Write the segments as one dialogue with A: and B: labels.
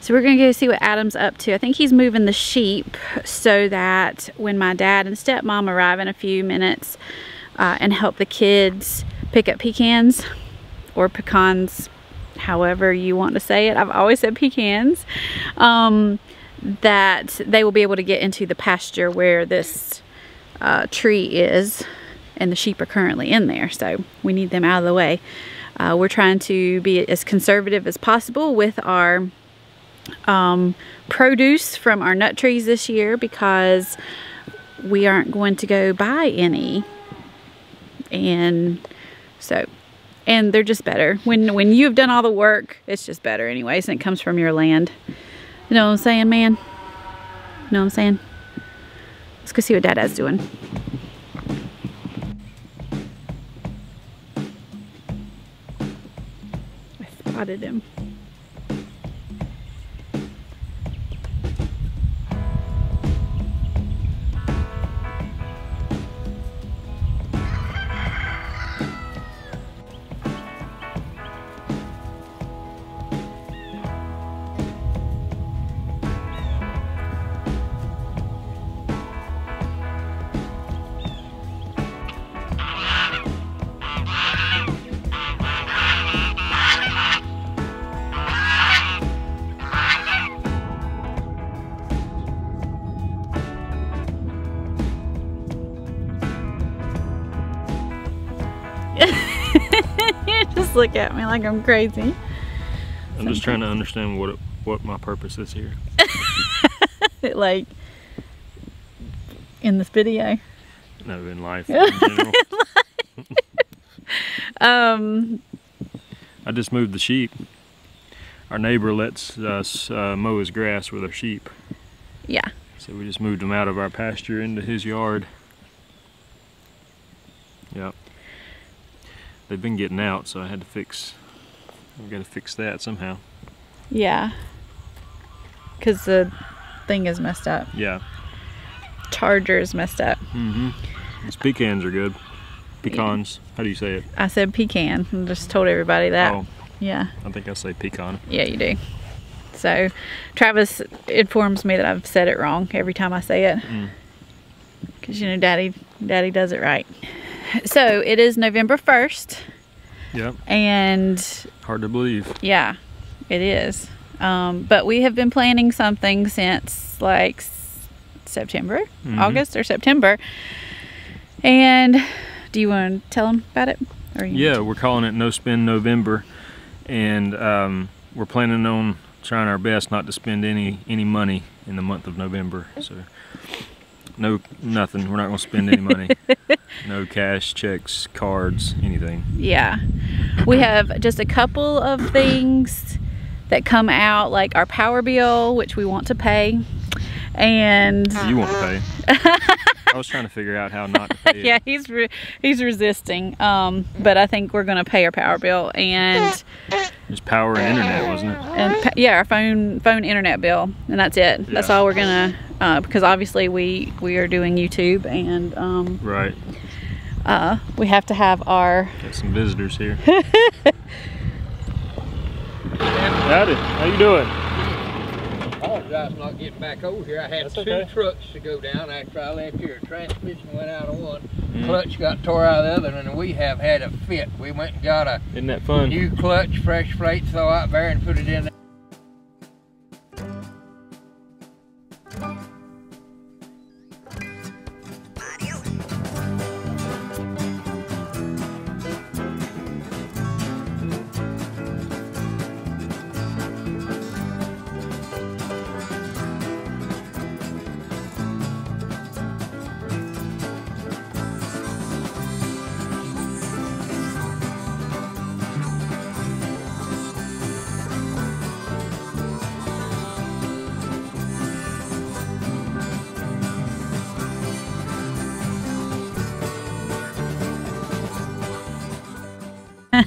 A: So we're gonna go see what Adam's up to. I think he's moving the sheep so that when my dad and stepmom arrive in a few minutes uh, and help the kids pick up pecans or pecans, however you want to say it. I've always said pecans. Um, that they will be able to get into the pasture where this uh, tree is and the sheep are currently in there. So we need them out of the way. Uh, we're trying to be as conservative as possible with our um, produce from our nut trees this year because we aren't going to go buy any. And so, and they're just better. When, when you've done all the work, it's just better anyways, and it comes from your land. You know what I'm saying, man? You know what I'm saying? Let's go see what Dad Dada's doing. I spotted him. just look at me like I'm crazy.
B: I'm just trying to understand what it, what my purpose is here.
A: like in this video.
B: No, in life in general.
A: Um,
B: I just moved the sheep. Our neighbor lets us uh, mow his grass with our sheep.
A: yeah.
B: So we just moved them out of our pasture into his yard. Yep. They've been getting out, so I had to fix. Got to fix that somehow.
A: Yeah. Because the thing is messed up.
B: Yeah.
A: Charger is messed up.
B: Mm-hmm. These pecans are good. Pecans. How do you say it?
A: I said pecan. I just told everybody that.
B: Oh,
A: Yeah.
B: I think I say pecan.
A: Yeah, you do. So Travis informs me that I've said it wrong every time I say it.
B: Mm.
A: Because, you know, daddy, daddy does it right. So it is November 1st.
B: Yep.
A: And
B: Hard to believe.
A: yeah, it is. Um, but we have been planning something since like September,
B: Mhm.
A: August or September. And do you want to tell them about it? Or you
B: Yeah, we're calling it No Spend November, and um, we're planning on trying our best not to spend any any money in the month of November. So, no nothing. We're not going to spend any money. no cash, checks, cards, anything.
A: Yeah. We have just a couple of things that come out, like our power bill, which we want to pay. And
B: You want to pay? I was trying to figure out how not to pay.
A: yeah, he's re- he's resisting. Um, but I think we're gonna pay our power bill and
B: Just power and internet, wasn't it?
A: and pa- yeah, our phone phone internet bill, and that's it. That's all we're gonna uh, because obviously we we are doing YouTube and um,
B: Right.
A: uh, we have to have our
B: Got some visitors here. Howdy. How you doing?
C: Apologize for not getting back over here. I had
B: That's
C: two
B: okay.
C: trucks to go down after I left here. Transmission went out of one,
B: Mm.
C: clutch got tore out of the other, and we have had a fit. We went and got a
B: Isn't that fun?
C: new clutch, fresh plate, throw out there and put it in there.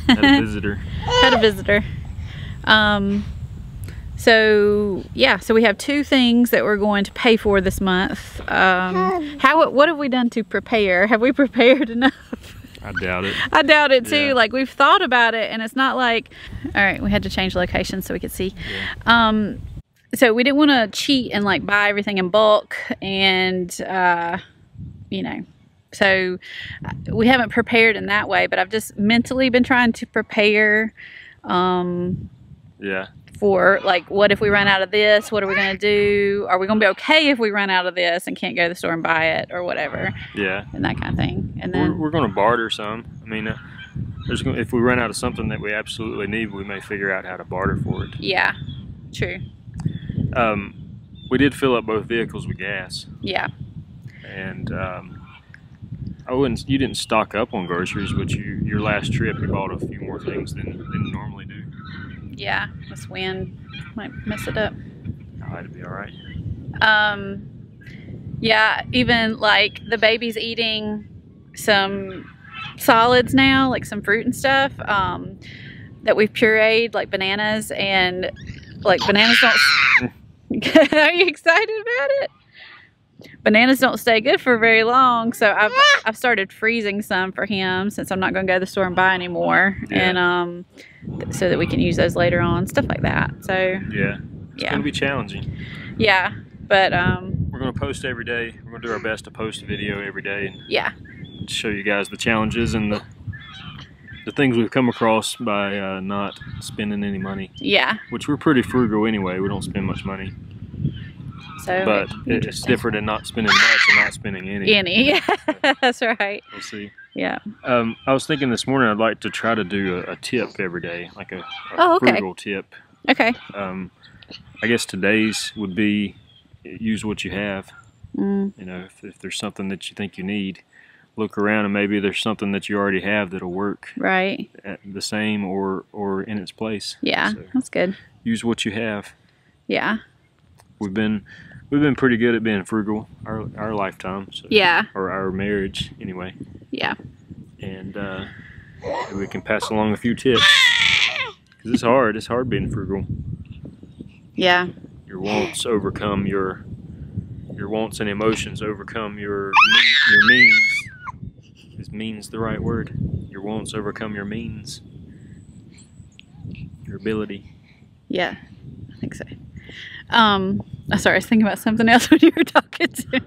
B: Had a visitor.
A: had a visitor. Um, so yeah, so we have two things that we're going to pay for this month. Um, how what have we done to prepare? Have we prepared enough?
B: I doubt it.
A: I doubt it too.
B: Yeah.
A: Like we've thought about it, and it's not like. All right, we had to change location so we could see. Um, so we didn't want to cheat and like buy everything in bulk and uh, you know so uh, we haven't prepared in that way but i've just mentally been trying to prepare um,
B: Yeah.
A: for like what if we run out of this what are we going to do are we going to be okay if we run out of this and can't go to the store and buy it or whatever
B: Yeah.
A: and that kind of thing and
B: We're,
A: then
B: we're going to barter some. I mean, uh, there's gonna, if we run out of something that we absolutely need, we may figure out how to barter for it.
A: yeah true
B: Um, we did fill up both vehicles with gas,
A: yeah
B: and um, I wouldn't. You didn't stock up on groceries, but you your last trip you bought a few more things than than you normally do.
A: yeah this wind might mess it up
B: Oh, it'd be all right.
A: um yeah even like the baby's eating some solids now like some fruit and stuff um that we've pureed like bananas and like bananas don't are you excited about it bananas don't stay good for very long so i've i've started freezing some for him since i'm not going to go to the store and buy anymore
B: Yeah.
A: and um th- so that we can use those later on stuff like that so
B: Yeah. It's
A: yeah
B: gonna be challenging.
A: yeah but um
B: We're gonna post every day. We're gonna do our best to post a video every day and
A: yeah
B: show you guys the challenges and the the things we've come across by uh, not spending any money.
A: yeah
B: Which we're pretty frugal anyway. We don't spend much money,
A: so
B: but it's different than not spending much and not spending any.
A: any yeah that's right
B: We'll see.
A: yeah
B: Um, I was thinking this morning I'd like to try to do a, a tip every day, like a, a
A: Oh, okay.
B: frugal tip.
A: okay
B: Um, I guess today's would be use what you have.
A: mm,
B: You know, if, if there's something that you think you need, look around and maybe there's something that you already have that'll work
A: right
B: at the same or or in its place.
A: yeah
B: So
A: that's good
B: use what you have.
A: yeah
B: We've been we've been pretty good at being frugal our our lifetime. So,
A: yeah
B: Or our marriage anyway.
A: yeah
B: And uh, we can pass along a few tips. Cause it's hard. It's hard being frugal.
A: yeah
B: Your wants overcome your your wants and emotions overcome your your means. Is means the right word? Your wants overcome your means. Your ability.
A: yeah i think so um oh, sorry i was thinking about something else when you were talking to me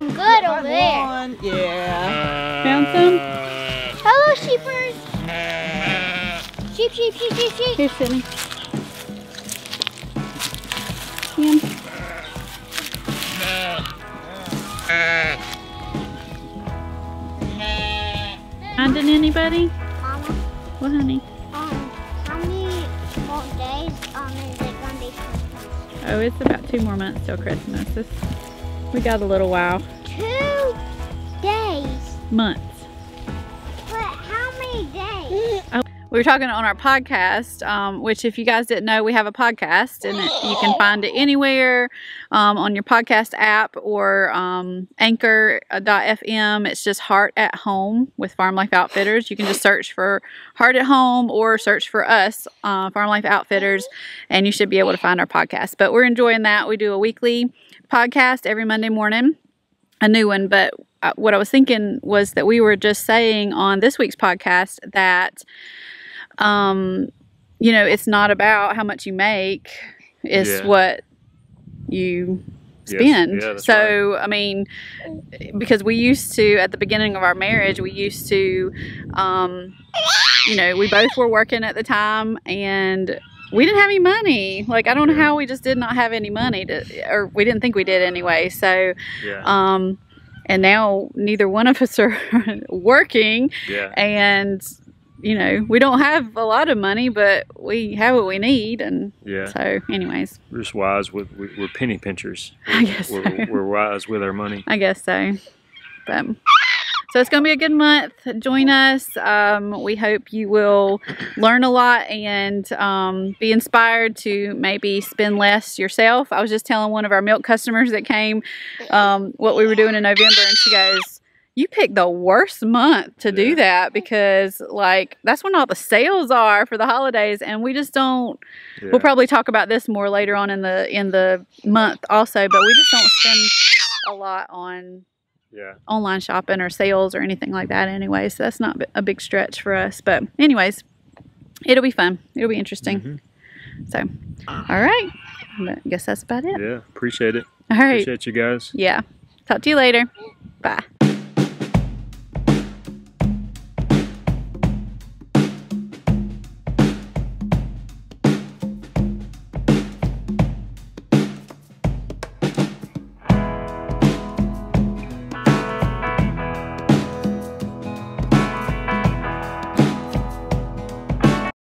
D: Good over there.
E: One, yeah.
A: found some
D: Hello, sheepers. Sheep, sheep, sheep, sheep, sheep.
A: here sydney Finding anybody?
D: Mama,
A: Well, honey.
D: um, how many more days um is it gonna be Christmas?
A: Oh, it's about two more months till Christmas. This, we got a little while.
D: Two days.
A: Months.
D: But how many days?
A: We were talking on our podcast, um, which if you guys didn't know, we have a podcast and you can find it anywhere um, on your podcast app or um, anchor.fm. It's just Heart at Home with Farm Life Outfitters. You can just search for Heart at Home or search for us, uh, Farm Life Outfitters, and you should be able to find our podcast. But we're enjoying that. We do a weekly podcast every Monday morning, a new one. But uh, what I was thinking was that we were just saying on this week's podcast that um you know it's not about how much you make it's
B: Yeah.
A: what you
B: Yes.
A: spend
B: Yeah, that's
A: so i mean because we used to at the beginning of our marriage we used to um you know we both were working at the time and we didn't have any money like i don't know how we just did not have any money to or we didn't think we did anyway so
B: Yeah.
A: um and now neither one of us are working
B: yeah.
A: and you know we don't have a lot of money but we have what we need and
B: Yeah.
A: so anyways
B: We're just wise with we- we're penny pinchers.
A: I guess
B: we're,
A: so.
B: we're wise with our money.
A: i guess so but so it's gonna be a good month join us um, we hope you will learn a lot and um, be inspired to maybe spend less yourself i was just telling one of our milk customers that came um, what we were doing in november and she goes you pick the worst month to do that because like that's when all the sales are for the holidays and we just don't
B: Yeah.
A: we'll probably talk about this more later on in the in the month also but we just don't spend a lot on
B: Yeah.
A: online shopping or sales or anything like that anyway. So that's not a big stretch for us. But anyways, it'll be fun. It'll be interesting.
B: Mhm.
A: So, all right. I guess that's about it.
B: Yeah. Appreciate it.
A: All right.
B: Appreciate you guys.
A: Yeah. Talk to you later. Bye.